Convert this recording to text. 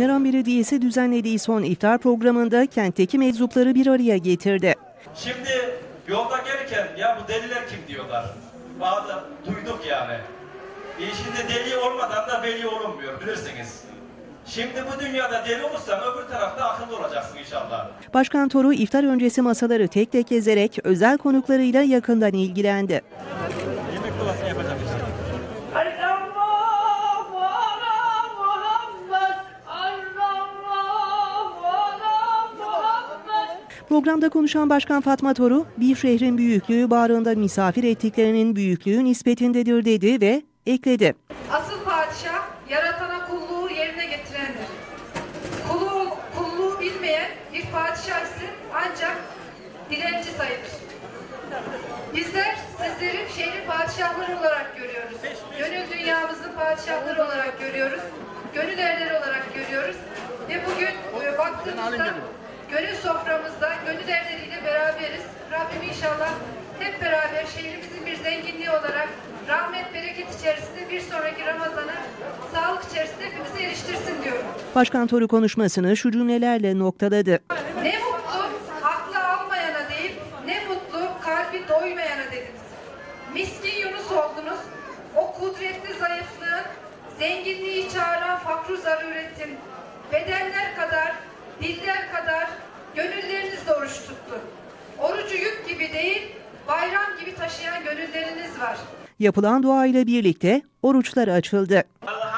Meram Belediyesi düzenlediği son iftar programında kentteki meczupları bir araya getirdi. Şimdi yolda gelirken ya bu deliler kim diyorlar. Bazı duyduk yani. E şimdi deli olmadan da veli olunmuyor bilirsiniz. Şimdi bu dünyada deli olursan öbür tarafta akıllı olacaksın inşallah. Başkan Toru iftar öncesi masaları tek tek gezerek özel konuklarıyla yakından ilgilendi. Sallallahu Programda konuşan Başkan Fatma Toru, bir şehrin büyüklüğü bağrında misafir ettiklerinin büyüklüğü nispetindedir dedi ve ekledi. Asıl padişah yaratana kulluğu yerine getirendir. Kulu, kulluğu bilmeyen bir padişah ise ancak dilenci sayılır. Bizler sizleri şehrin padişahları olarak görüyoruz. Gönül dünyamızın padişahları olarak görüyoruz. Gönül erleri olarak görüyoruz. Ve bugün e, baktığımızda gönül beraberiz. Rabbim inşallah hep beraber şehrimizin bir zenginliği olarak rahmet, bereket içerisinde bir sonraki Ramazan'a sağlık içerisinde hepimizi eriştirsin diyorum. Başkan Toru konuşmasını şu cümlelerle noktaladı. Ne mutlu aklı almayana değil, ne mutlu kalbi doymayana dediniz. Miskin Yunus oldunuz, o kudretli zayıflığın, zenginliği çağıran fakru zaruretin, bedenler kadar, diller kadar gönülleriniz de oruç tuttu. Orucu yük gibi değil, bayram gibi taşıyan gönülleriniz var. Yapılan dua ile birlikte oruçlar açıldı. Allah